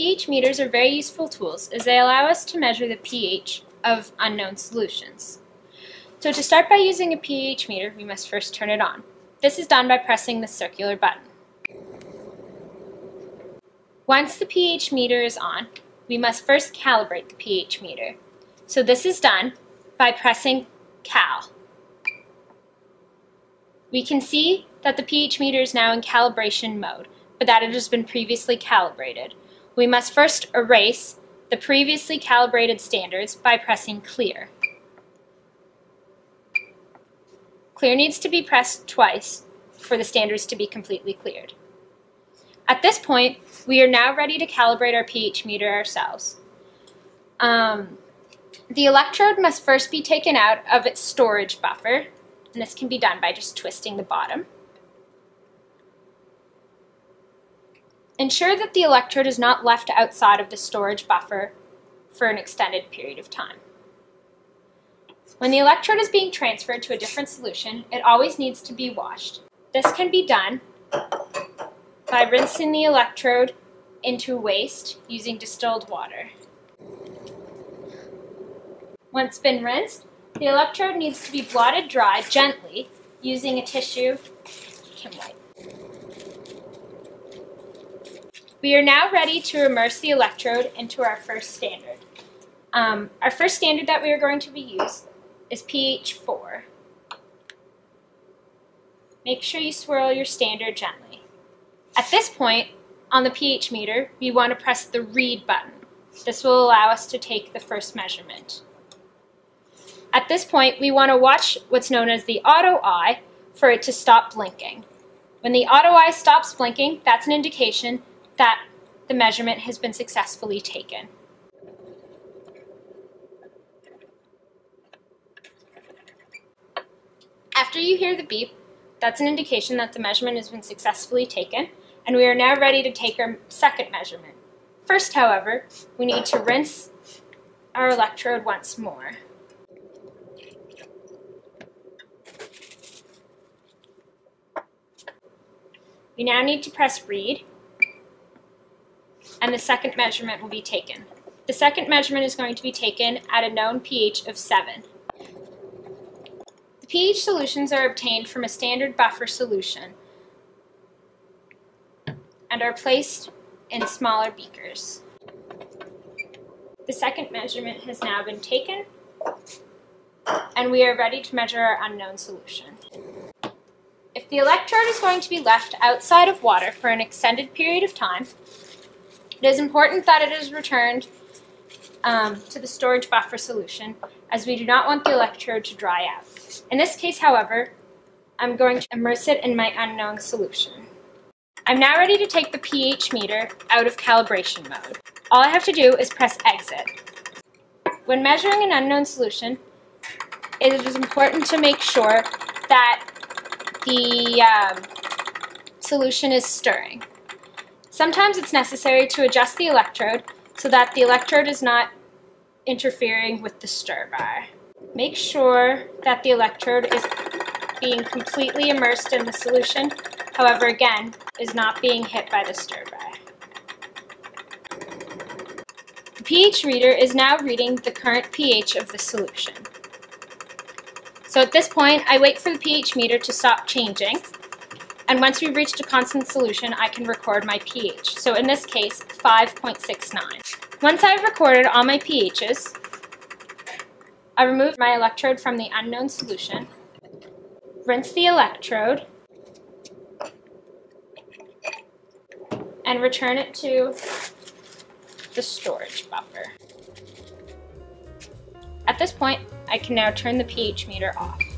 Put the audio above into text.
pH meters are very useful tools as they allow us to measure the pH of unknown solutions. So to start by using a pH meter, we must first turn it on. This is done by pressing the circular button. Once the pH meter is on, we must first calibrate the pH meter. So this is done by pressing cal. We can see that the pH meter is now in calibration mode, but that it has been previously calibrated. We must first erase the previously calibrated standards by pressing clear. Clear needs to be pressed twice for the standards to be completely cleared. At this point, we are now ready to calibrate our pH meter ourselves. Um, the electrode must first be taken out of its storage buffer, and this can be done by just twisting the bottom. Ensure that the electrode is not left outside of the storage buffer for an extended period of time. When the electrode is being transferred to a different solution, it always needs to be washed. This can be done by rinsing the electrode into waste using distilled water. Once been rinsed, the electrode needs to be blotted dry gently using a tissue Kimwipe. We are now ready to immerse the electrode into our first standard. Um, our first standard that we are going to be used is pH 4. Make sure you swirl your standard gently. At this point, on the pH meter, we want to press the read button. This will allow us to take the first measurement. At this point, we want to watch what's known as the auto eye for it to stop blinking. When the auto eye stops blinking, that's an indication that the measurement has been successfully taken. After you hear the beep, that's an indication that the measurement has been successfully taken, and we are now ready to take our second measurement. First, however, we need to rinse our electrode once more. We now need to press read, and the second measurement will be taken. The second measurement is going to be taken at a known pH of 7. The pH solutions are obtained from a standard buffer solution and are placed in smaller beakers. The second measurement has now been taken and we are ready to measure our unknown solution. If the electrode is going to be left outside of water for an extended period of time, it is important that it is returned um, to the storage buffer solution as we do not want the electrode to dry out. In this case, however, I'm going to immerse it in my unknown solution. I'm now ready to take the pH meter out of calibration mode. All I have to do is press exit. When measuring an unknown solution, it is important to make sure that the um, solution is stirring. Sometimes it's necessary to adjust the electrode so that the electrode is not interfering with the stir bar. Make sure that the electrode is being completely immersed in the solution, however again, is not being hit by the stir bar. The pH reader is now reading the current pH of the solution. So at this point, I wait for the pH meter to stop changing and once we've reached a constant solution, I can record my pH. So in this case, 5.69. Once I've recorded all my pHs, I remove my electrode from the unknown solution, rinse the electrode, and return it to the storage buffer. At this point, I can now turn the pH meter off.